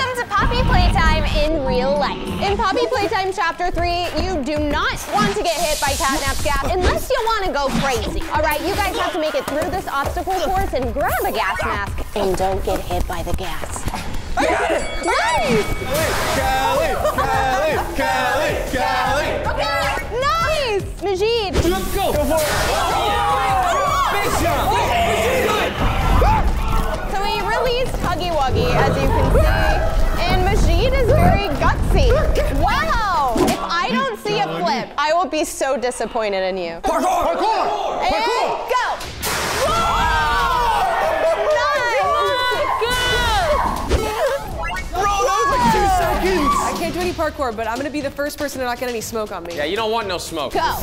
Welcome to Poppy Playtime in real life. In Poppy Playtime Chapter 3, you do not want to get hit by Catnap's gas unless you want to go crazy. All right, you guys have to make it through this obstacle course and grab a gas mask. And don't get hit by the gas. I got it! Nice! Callie, Callie, Callie, Callie. Okay, nice! Majid. Let's go. Go for it. Big shot. So he released Huggy Wuggy, as you very gutsy. Wow! If I don't see a flip, I will be so disappointed in you. Parkour. Parkour. And go! Bro, that was like two seconds. I can't do any parkour, but I'm gonna be the first person to not get any smoke on me. Yeah, you don't want no smoke. Go! Oh,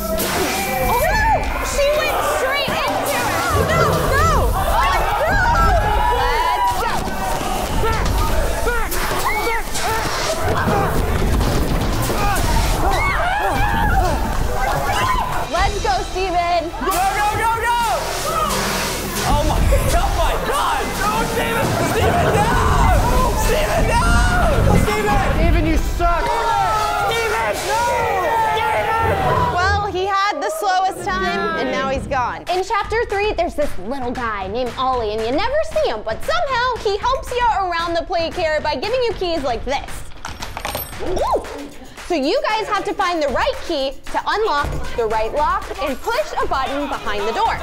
she went straight into it! No, he's gone. In chapter three, there's this little guy named Ollie, and you never see him, but somehow he helps you around the Playcare by giving you keys like this. Ooh. So you guys have to find the right key to unlock the right lock and push a button behind the door.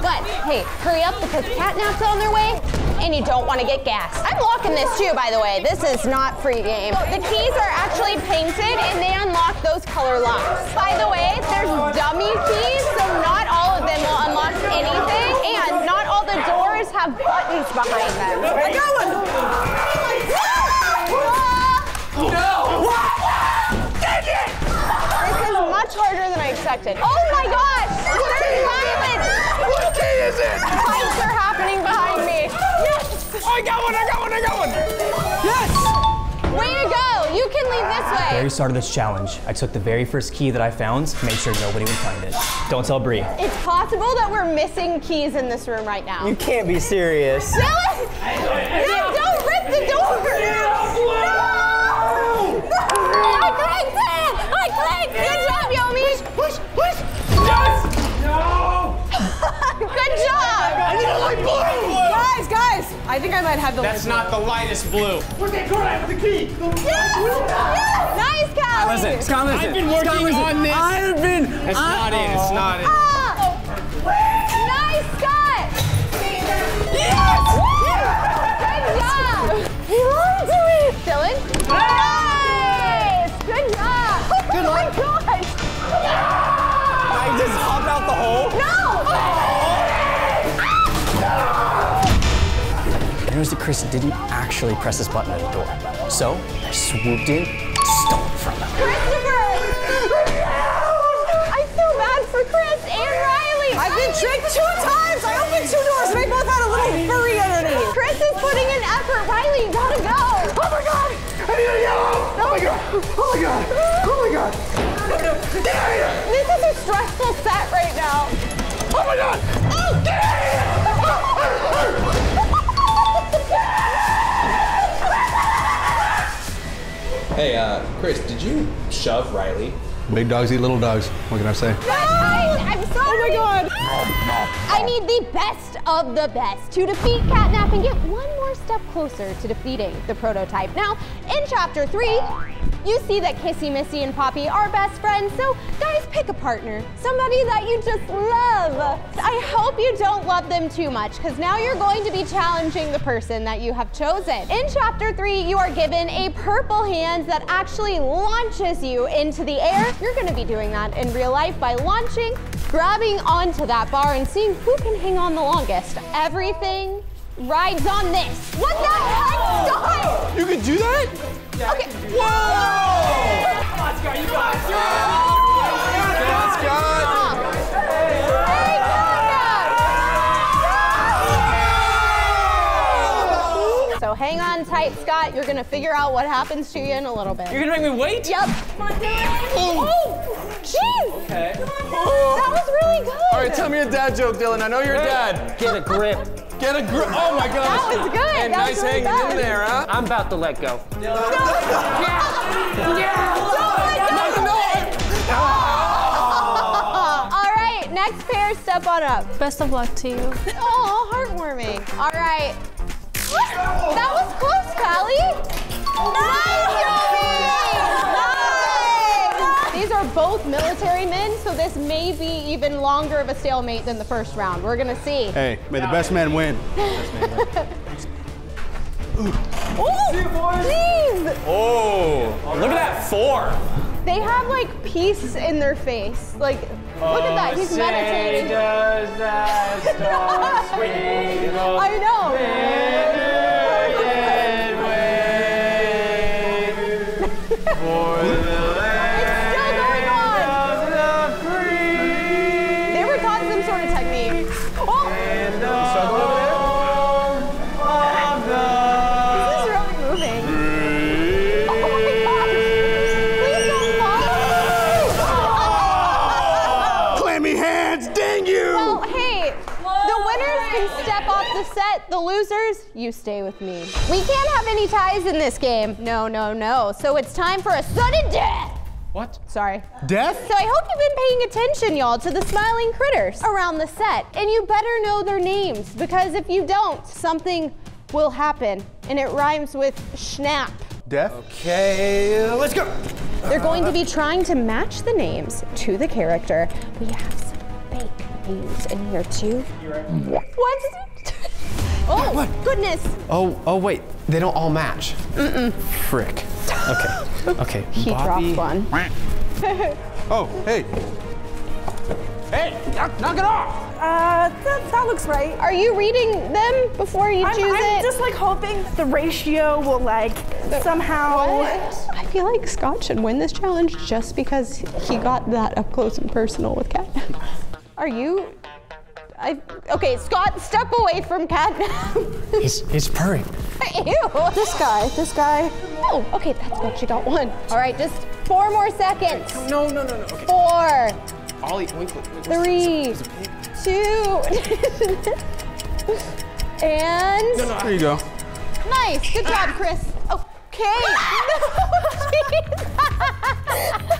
But hey, hurry up because catnaps on their way and you don't want to get gas. I'm locking this too, by the way. This is not free game. The keys are actually painted and they unlock those color locks. By the way, there's dummy keys, so not them will unlock anything and not all the doors have buttons behind them. I got one! No! Take it! This is much harder than I expected. Oh my gosh! There's violence! What key is it? Fights are happening behind me. Yes! I got one, I got one, I got one. Yes. Way to go! You can leave this way. Very start of this challenge, I took the very first key that I found to make sure nobody would find it. Don't tell Bree. It's possible that we're missing keys in this room right now. You can't be serious. Dylan! Have the That's not the lightest blue. Where's that card? I have the key. Yes! Yes! Nice, Callie! Listen, Scott, listen. I've been working Scott, listen. on this. I've been. It's not it. It's not it. Ah! I noticed that Chris didn't actually press this button at the door. So I swooped in, stole it from him. Christopher! I feel bad for Chris and Riley! I've been tricked two times. I opened two doors and they both had a little furry underneath. Chris is putting in effort. Riley, you gotta go! Oh my God. I need a yellow. Oh my God. Oh my God. Oh my God. Get out of here. This is a stressful set right now. Oh my God. Oh, Hey, uh, Chris, did you shove Riley? Big dogs eat little dogs. What can I say? Guys, I'm sorry. Oh my god. I need the best of the best to defeat Catnap and get one more step closer to defeating the prototype. Now, in chapter three, you see that Kissy Missy and Poppy are best friends, so guys, pick a partner. Somebody that you just love. I hope you don't love them too much, because now you're going to be challenging the person that you have chosen. In chapter three, you are given a purple hand that actually launches you into the air. You're gonna be doing that in real life by launching, grabbing onto that bar, and seeing who can hang on the longest. Everything rides on this. What the heck? You can do that? Okay. Whoa! Come on, Scott. You got it. Scott. Scott. Hey, Catnap! So hang on tight, Scott. You're gonna figure out what happens to you in a little bit. You're gonna make me wait? Yep. Come on, Dylan. Oh, jeez. Okay. That was really good. All right, tell me a dad joke, Dylan. I know you're a dad. Get a grip. Get a grip. Oh my gosh. That was good. And that nice really hanging good. in there, huh? I'm about to let go. No! Yeah! Yeah! No! No! No! No! All right, next pair, step on up. Best of luck to you. Oh, heartwarming. All right. That was close, Callie. Nice, both military men, so this may be even longer of a stalemate than the first round. We're gonna see. Hey, may the best man win. Oh, please! Oh, look at that four. They have like peace in their face. Like, look at that. He's meditating. does that I know. It's you stay with me. We can't have any ties in this game. No, no, no. So it's time for a sudden death. What? Sorry. Death? So I hope you've been paying attention, y'all, to the smiling critters around the set. And you better know their names, because if you don't, something will happen. And it rhymes with snap. Death? Okay, let's go. They're going to be trying to match the names to the character. We have some fake names in here too. What? Oh, goodness. Oh, oh wait. They don't all match. Mm-mm. Frick. Okay. Okay. He Bobby. dropped one. Oh, hey. Hey, knock, knock it off. Uh, that, that looks right. Are you reading them before you I'm, choose I'm it? just like hoping the ratio will like somehow. What? I feel like Scott should win this challenge just because he got that up close and personal with Cat. Are you? I okay, Scott, step away from Cat. He's he's purring. Ew. This guy, this guy. Oh, okay, that's good. She got one. All right, just four more seconds. No, no, no, no. Okay. Four, Ollie, wait, wait, wait. three, two, and There you go. nice. Good job, Chris. Okay.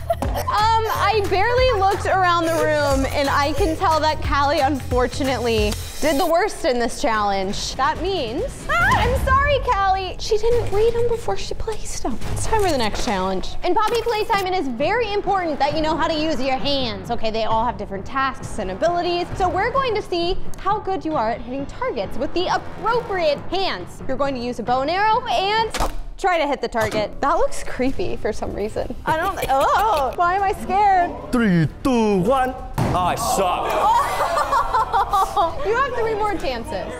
um, I barely looked around the room, and I can tell that Callie, unfortunately, did the worst in this challenge. That means, I'm sorry, Callie, she didn't read them before she placed them. It's time for the next challenge. In Poppy Playtime, it is very important that you know how to use your hands. Okay, they all have different tasks and abilities, so we're going to see how good you are at hitting targets with the appropriate hands. You're going to use a bow and arrow and try to hit the target. That looks creepy for some reason. I don't. Oh. Why am I scared? Three, two, one. Oh, I suck. you have three more chances.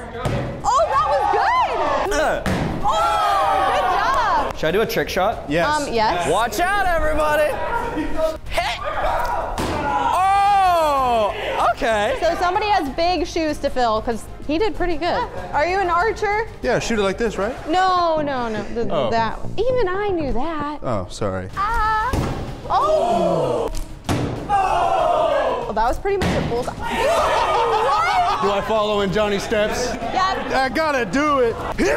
Oh, that was good! Oh, good job! Should I do a trick shot? Yes. Um, yes. Watch out, everybody! Hey! Oh! Okay. So somebody has big shoes to fill because he did pretty good. Are you an archer? Yeah, shoot it like this, right? No, no, no. th- Oh. That even I knew that. Oh, sorry. Ah! Oh! oh. Well, that was pretty much a bullseye. Do I follow in Johnny's steps? Yeah. I gotta do it. There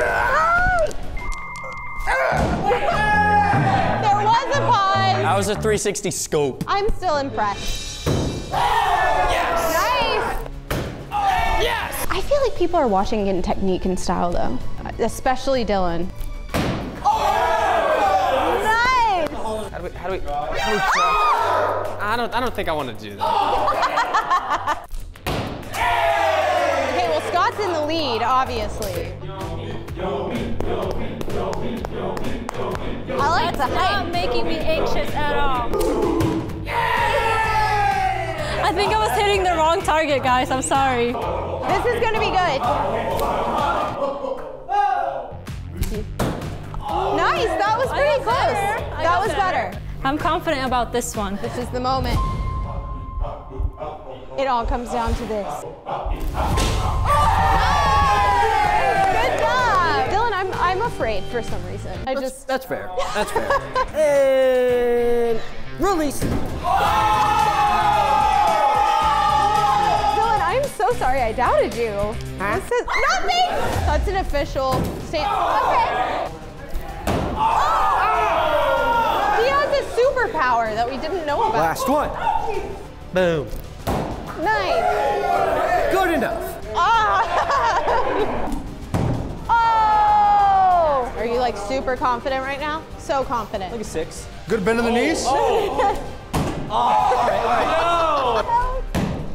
was a pause. That was a 360 scope. I'm still impressed. Feel like people are watching in technique and style though, especially Dylan. Nice! How do we? How do we? How do we try? I don't. I don't think I want to do that. Okay, well Scott's in the lead, obviously. I like the Not making me anxious at all. I think I was hitting the wrong target, guys. I'm sorry. This is gonna be good. Nice, that was pretty close. That was better. better. I'm confident about this one. This is the moment. It all comes down to this. Good job. Dylan, I'm, I'm afraid for some reason. I just, That's fair. That's fair. and release. Oh! So sorry I doubted you. This is not me. That's an official stand. Okay. Oh! He has a superpower that we didn't know about. Last one. Boom. Nice. Good enough. Ah! oh! Are you like super confident right now? So confident. Like a six. Good bend in the knees.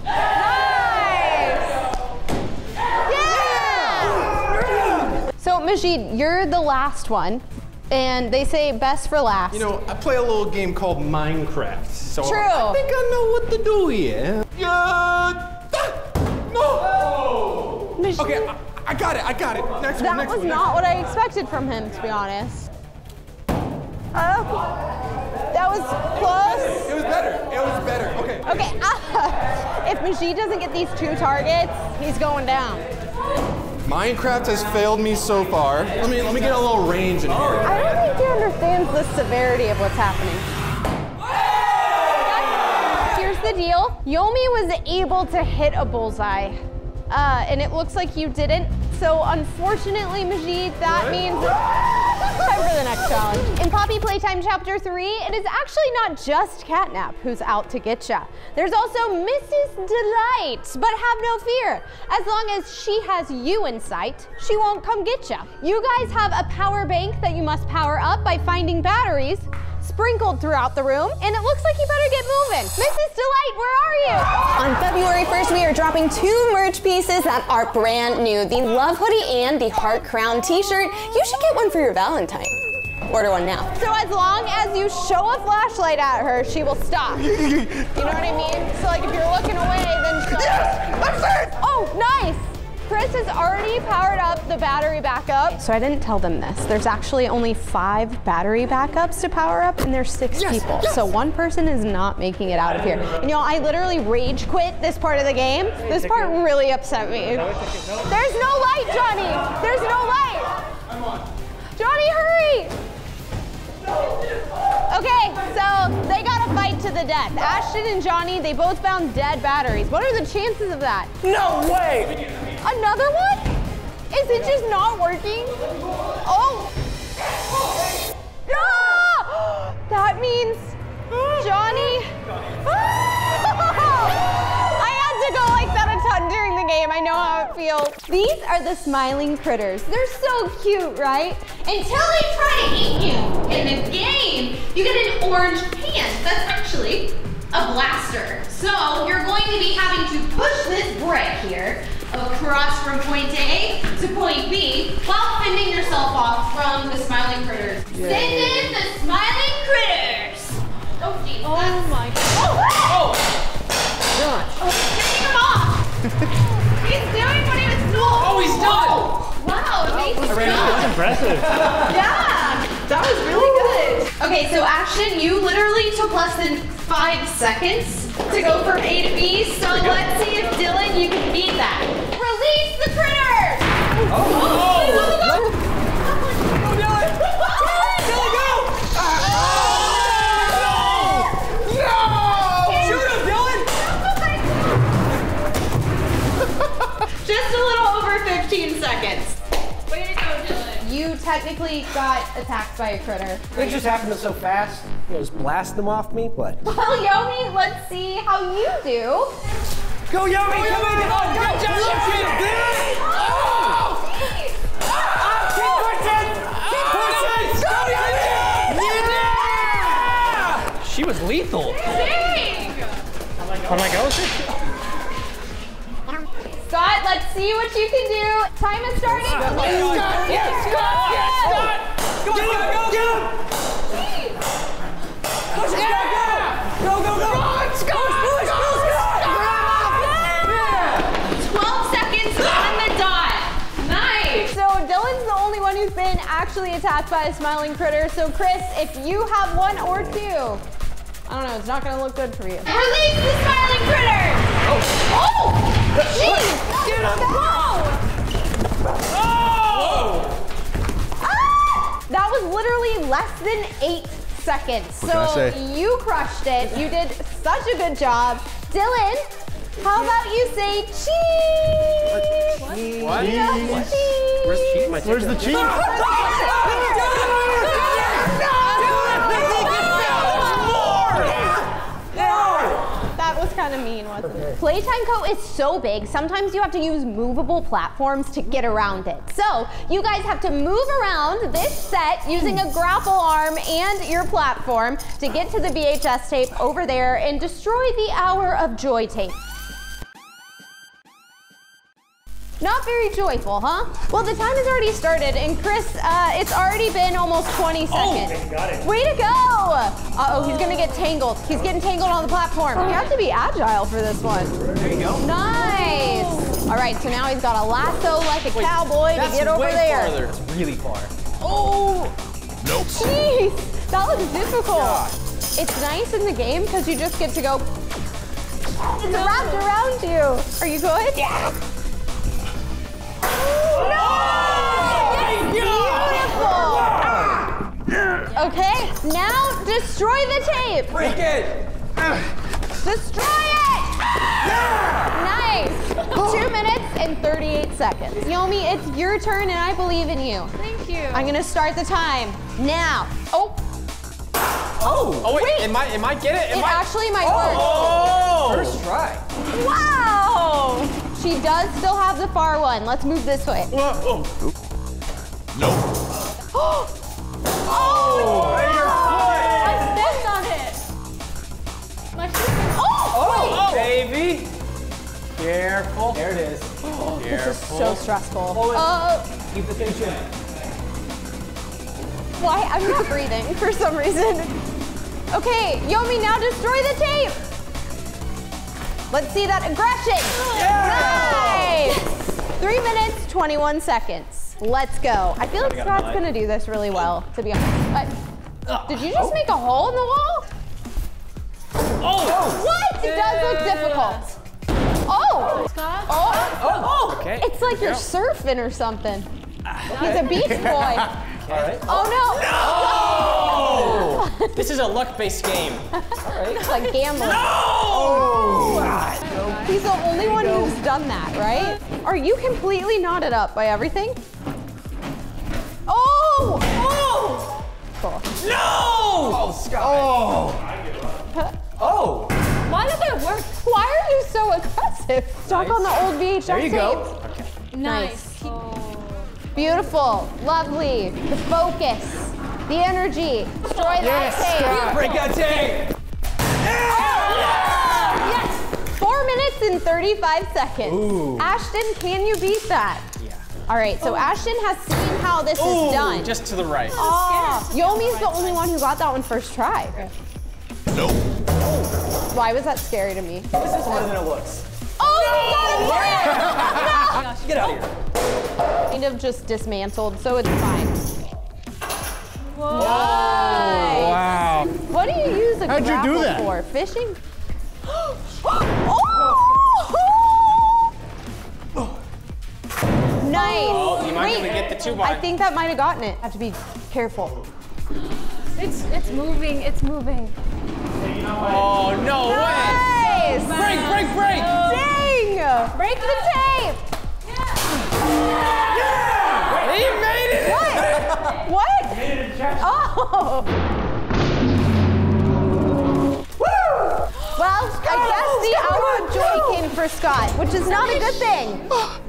Nice! Yeah! So, Majid, you're the last one, and they say best for last. You know, I play a little game called Minecraft. So True. I think I know what to do here. Yeah. No. Majid, Okay, I, I got it. I got it. Next that one. Next was one. not what I expected from him, to be honest. Oh, that was close. It was better. It was better. Okay. Okay, if Majid doesn't get these two targets, he's going down. Minecraft has failed me so far. Let me let me get a little range in here. I don't think he understands the severity of what's happening. Here's the deal. Yomi was able to hit a bullseye, uh, and it looks like you didn't. So unfortunately, Majid, that means time for the next challenge. In Poppy Playtime Chapter 3, it is actually not just Catnap who's out to get ya. There's also Mrs. Delight, but have no fear. As long as she has you in sight, she won't come get ya. You guys have a power bank that you must power up by finding batteries sprinkled throughout the room, and it looks like you better get moving. Mrs. Delight, where are you? On February 1st, we are dropping two merch pieces that are brand new the Love Hoodie and the Heart Crown t shirt. You should get one for your Valentine. Order one now. So as long as you show a flashlight at her, she will stop. You know what I mean? So like if you're already powered up the battery backup. So I didn't tell them this. There's actually only five battery backups to power up, and there's six people. So one person is not making it out of here. And y'all, I literally rage quit this part of the game. This part really upset me. There's no light, Johnny. There's no light. Johnny, hurry! Okay, so they got a fight to the death. Ashton and Johnny, they both found dead batteries. What are the chances of that? No way. Another one? Is it just not working? Oh! Ah! That means Johnny. I had to go like that a ton during the game. I know how it feels. These are the smiling critters. They're so cute, right? Until they try to eat you. In the game, you get an orange hand. That's actually a blaster. So you're going to be having to push this brick here across from point A to point B while fending yourself off from the smiling critters. Send in the smiling critters. Oh, geez. Oh my Oh! Oh, oh. oh getting him off. he's doing what he was told. Oh, he's done. Wow, amazing stuff. Impressive. Yeah, that was really good. Okay, so Ashton, you literally took less than five seconds to go from A to B, so let's see if Dylan, you can beat that. Release the critters! Just a little over 15 seconds. Way to go, Dylan. You technically got attacked by a critter. It just happened so fast. You just blast them off me. What? Well, Yomi, let's see how you do. Go, Yomi! Come in! Oh, good job, Yomi! Keep pushing! Keep pushing! Go, Yomi! She was lethal. Dang! I'm like, oh, Scott, let's see what you can do. Time is starting. Oh Scott! Yes, Scott! Yes, Scott! Go, go, go, go! Push it, Scott, go! Go, go, go! Run, Scott! Push, push, push! 12 seconds on the dot. Nice. So Dylan's the only one who's been actually attacked by a smiling critter. So Chris, if you have one or two, I don't know, it's not gonna look good for you. Release the smiling critter. Oh! Jeez! Get him! Ah! That was literally less than eight seconds. What can I so say? you crushed it. You did such a good job. Dylan, How about you say cheese? What? Yeah, cheese. Where's the cheese? Where's the cheese? kind of mean, wasn't it? Playtime Co is so big, sometimes you have to use movable platforms to get around it. So you guys have to move around this set using a grapple arm and your platform to get to the VHS tape over there and destroy the Hour of Joy tape. Not very joyful, huh? Well, the time has already started, and Chris, uh, it's already been almost 20 seconds. got it. Way to go! Uh-oh, he's gonna get tangled. He's getting tangled on the platform. You have to be agile for this one. There you go. Nice! All right, so now he's got a lasso like a cowboy to get over way there. farther. It's really far. Oh! Nope. Jeez, that looks difficult. It's nice in the game because you just get to go. It's wrapped around you. Are you good? Yeah. Beautiful. Okay, now destroy the tape. Break it. Destroy it! Nice! Two minutes and 38 seconds. Yomi, it's your turn and I believe in you. Thank you. I'm gonna start the time now. Oh, Oh, oh, oh wait, Wait. it might, it might get it. It, it might. actually might oh! oh! First try. Wow! She does still have the far one. Let's move this way. Whoa, oh. Oh! Oh! I stepped on it. My shoe. Oh! Oh, baby. Careful. There it is. This is so stressful. Uh, Keep the tension. why? I'm not breathing for some reason. Okay, Yomi, now destroy the tape. Let's see that aggression. Nice. Three minutes, 21 seconds. Let's go. I feel like gotta Scott's gonna do this really well, to be honest. Uh, did you just make a hole in the wall? Oh. What? It does look difficult. Oh. Scott? Oh. Oh. Okay. It's like you're surfing or something. He's a beach boy. All right. Oh no. No! This is a luck-based game. It's like gambling. He's the only one who's done that, right? Are you completely knotted up by everything? Oh! Oh! Cool. No. Oh, Scott. Oh. oh. Why did that work? Why are you so aggressive? Stuck on the old VHS There you tape. go. Nice. Oh. Beautiful. Lovely. The focus. The energy. Destroy that tape. Break that tape. Yes! Four 35 seconds. Ashton, can you beat that? Yeah. All right, so Ashton has seen how this is done. Just to the right. Oh, Yomi's the only one who got that one first try. Nope. Why was that scary to me? This is harder than it looks. Oh, you got it! Get out of here. Kind of just dismantled, so it's fine. Whoa. Nice. Wow. What do you use a How'd you do that? for? Fishing? oh! Nice. Oh, you might be able to Wait, get the two I think that might have gotten it. Have to be careful. It's it's moving. It's moving. Oh, no way. Nice. Break, break, break. Dang! Break the tape. Yeah! He made it. What? what? Oh. Well, I guess oh, the hour of joy came for Scott, which is not a good thing. Oh.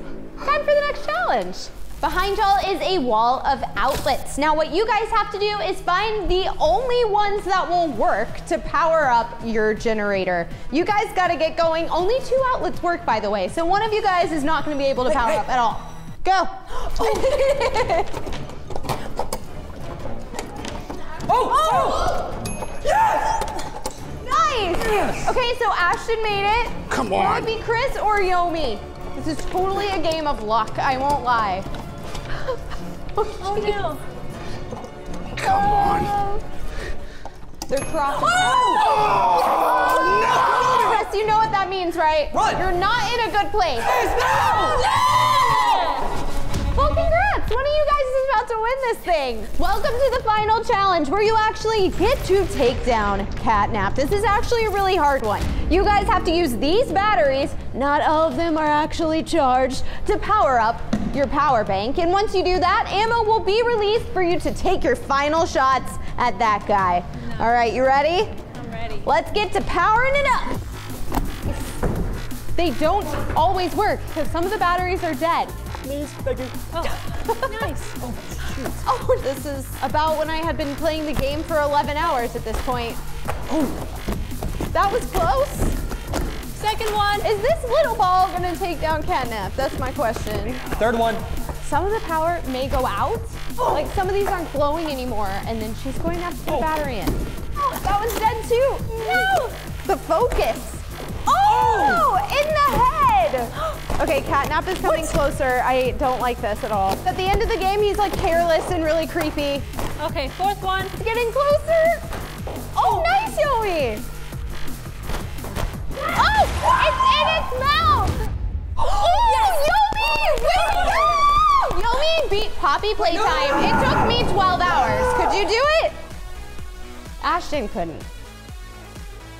Time for the next challenge. Behind y'all is a wall of outlets. Now, what you guys have to do is find the only ones that will work to power up your generator. You guys gotta get going. Only two outlets work, by the way, so one of you guys is not gonna be able to power up at all. Go. Oh. Oh, oh. Yes! Nice! Yes. Okay, so Ashton made it. Come Will on. it be Chris or Yomi? This is totally a game of luck, I won't lie. Oh no. Come on. They're crossing. Oh, oh no! Chris, you know what that means, right? Run. You're not in a good place. No. Well, congrats! Catnaps, one of you guys is about to win this thing. Welcome to the final challenge where you actually get to take down Catnap. This is actually a really hard one. You guys have to use these batteries, not all of them are actually charged, to power up your power bank. And once you do that, ammo will be released for you to take your final shots at that guy. All right, you ready? I'm ready. Let's get to powering it up. They don't always work because some of the batteries are dead. Please, thank you. Oh, nice. Oh, oh, this is about when I had been playing the game for 11 hours at this point. Oh, that was close. Second one. Is this little ball gonna take down Catnap? That's my question. Third one. Some of the power may go out. Oh. Like some of these aren't glowing anymore, and then she's going to have to oh. put a battery in. Oh, that was dead too. No! The focus. Oh, in the head. Okay, Catnap is coming closer. I don't like this at all. At the end of the game, he's like careless and really creepy. Okay, fourth one. It's getting closer. Oh, oh. nice, Yomi. Oh, it's in its mouth. Oh, Yomi, way to go! Yomi beat Poppy Playtime. It took me 12 hours. Could you do it? Ashton couldn't.